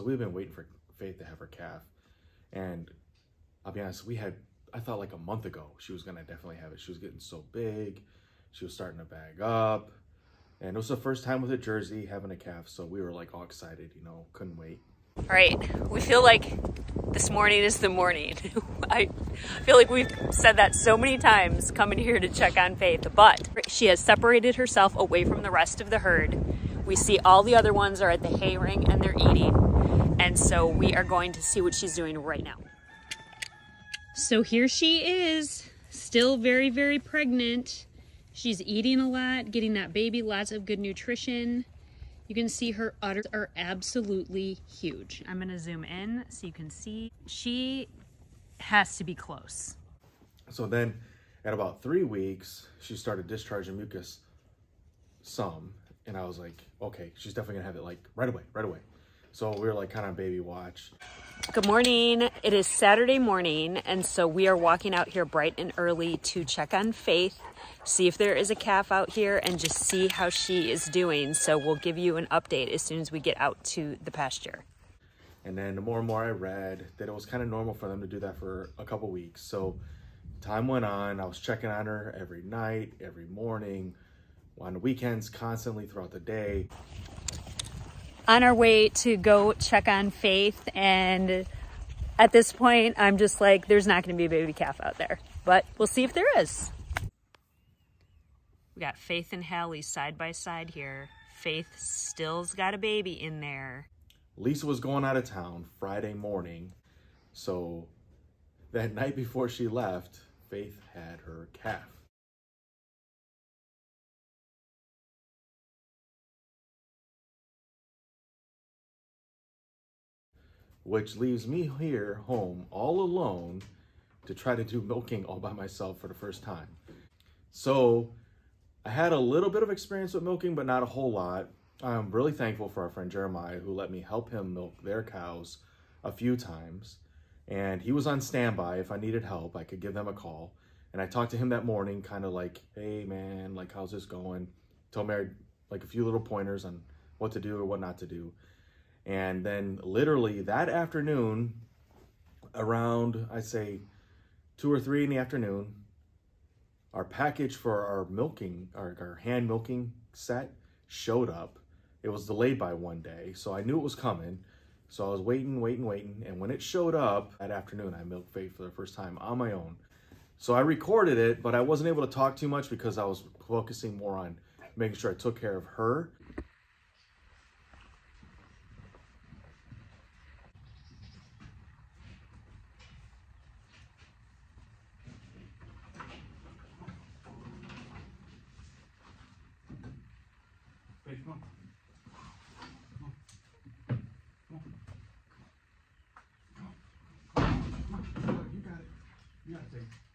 So we've been waiting for Faith to have her calf. And I'll be honest, we had, I thought like a month ago she was going to definitely have it. She was getting so big. She was starting to bag up. And it was the first time with a jersey having a calf. So we were like all excited, you know, couldn't wait. All right, we feel like this morning is the morning. I feel like we've said that so many times coming here to check on Faith, but she has separated herself away from the rest of the herd. We see all the other ones are at the hay ring and they're eating. And so we are going to see what she's doing right now. So here she is, still very, very pregnant. She's eating a lot, getting that baby lots of good nutrition. You can see her udders are absolutely huge. I'm gonna zoom in so you can see. She has to be close. So then at about three weeks, she started discharging mucus some. And I was like, okay, she's definitely gonna have it like right away, right away. So we were like kind of baby watch. Good morning. It is Saturday morning, and so we are walking out here bright and early to check on Faith, see if there is a calf out here, and just see how she is doing. So we'll give you an update as soon as we get out to the pasture. And then the more and more I read that it was kind of normal for them to do that for a couple weeks. So time went on. I was checking on her every night, every morning, on the weekends, constantly throughout the day on our way to go check on Faith. And at this point, I'm just like, there's not going to be a baby calf out there, but we'll see if there is. We got Faith and Hallie side by side here. Faith still's got a baby in there. Lisa was going out of town Friday morning. So that night before she left, Faith had her calf. Which leaves me here home all alone to try to do milking all by myself for the first time. So I had a little bit of experience with milking, but not a whole lot. I'm really thankful for our friend Jeremiah who let me help him milk their cows a few times. And he was on standby. If I needed help, I could give them a call. And I talked to him that morning, kind of like, hey man, like how's this going? Told me like a few little pointers on what to do or what not to do. And then literally that afternoon, around, I say, two or three in the afternoon, our package for our milking, our, our hand milking set showed up. It was delayed by one day, so I knew it was coming. So I was waiting, waiting, waiting. And when it showed up that afternoon, I milked Faith for the first time on my own. So I recorded it, but I wasn't able to talk too much because I was focusing more on making sure I took care of her You got it. You.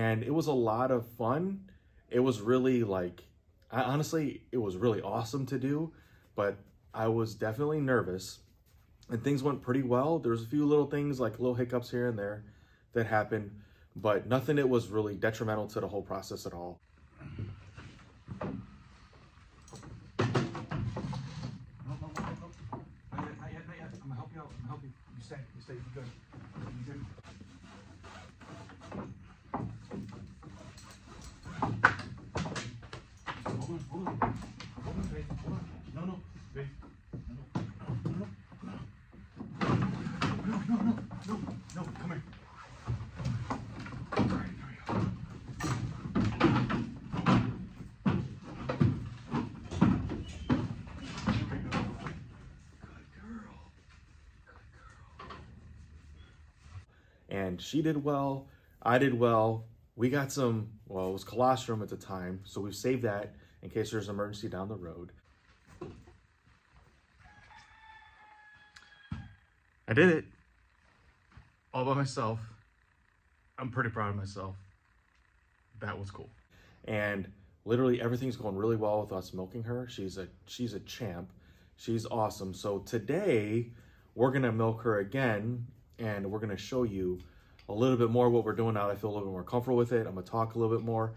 And it was a lot of fun. It was really like, I, honestly, it was really awesome to do, but I was definitely nervous and things went pretty well. There was a few little things like little hiccups here and there that happened, but nothing that was really detrimental to the whole process at all. No, no, no, no, no. Not yet, not yet, not yet. I'm gonna help you out. I'm gonna help you. You stay. You stay. You good. You good. Hold on, hold on. Hold on, babe. Hold on. No, no, babe. No, no, no, no, no. No, no, no, no, no, come here. All right, there we go. There we go. Good girl. And she did well. I did well. We got some, well, it was colostrum at the time, so we saved that in case there's an emergency down the road. I did it all by myself. I'm pretty proud of myself. That was cool. And literally everything's going really well with us milking her. She's a she's a champ. She's awesome. So today we're gonna milk her again and we're gonna show you a little bit more what we're doing now. I feel a little bit more comfortable with it. I'm gonna talk a little bit more.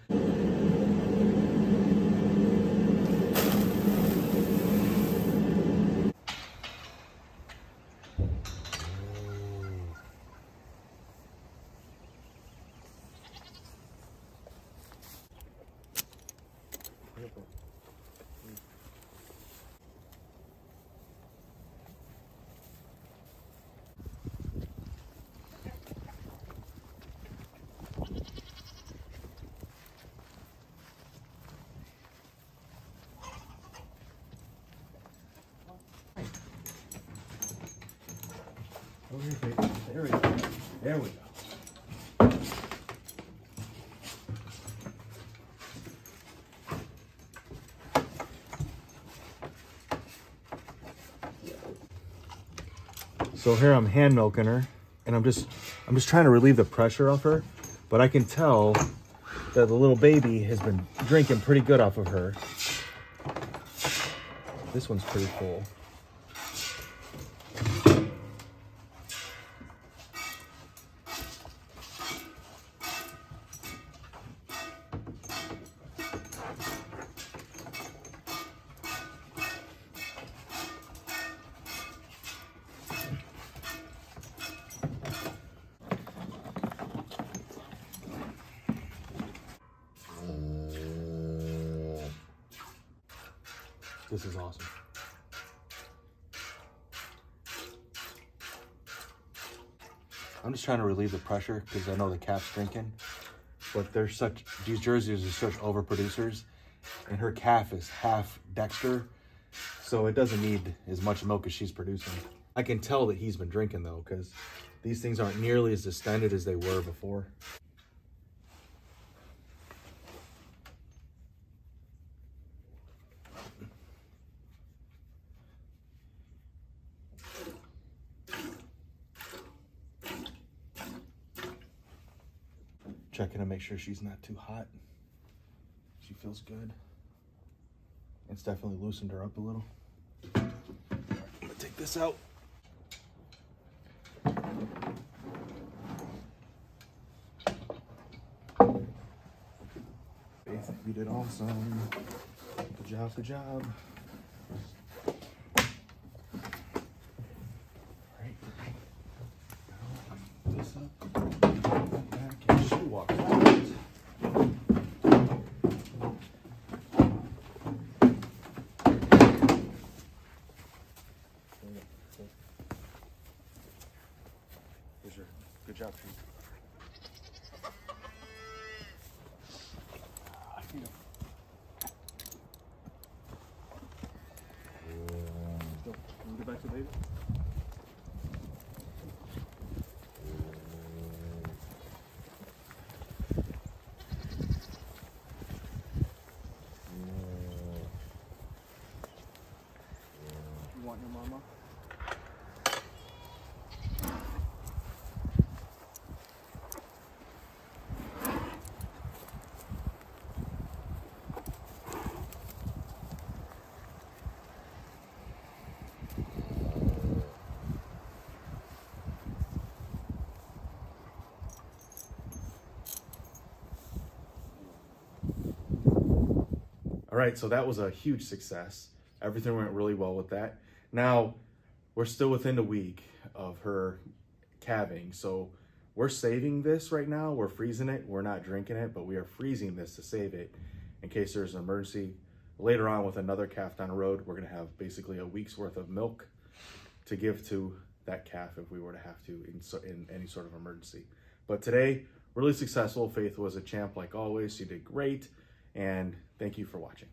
There we go. There we go. So here I'm hand milking her, and I'm just I'm just trying to relieve the pressure off her, but I can tell that the little baby has been drinking pretty good off of her. This one's pretty full. This is awesome. I'm just trying to relieve the pressure because I know the calf's drinking, but they're such these jerseys are such overproducers, and her calf is half Dexter, so it doesn't need as much milk as she's producing. I can tell that he's been drinking though because these things aren't nearly as distended as they were before. Checking to make sure she's not too hot. She feels good. It's definitely loosened her up a little. I'm gonna take this out. You did awesome. Good job, good job. Alright. Now, this up. Your good job, treat. want your mama? All right, so that was a huge success. Everything went really well with that. Now, we're still within the week of her calving, so we're saving this right now. We're freezing it. We're not drinking it, but we are freezing this to save it in case there's an emergency. Later on with another calf down the road, we're gonna have basically a week's worth of milk to give to that calf if we were to have to in, so, in any sort of emergency. But today, really successful. Faith was a champ like always. She did great. And thank you for watching.